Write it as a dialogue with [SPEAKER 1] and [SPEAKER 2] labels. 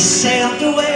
[SPEAKER 1] Sailed away.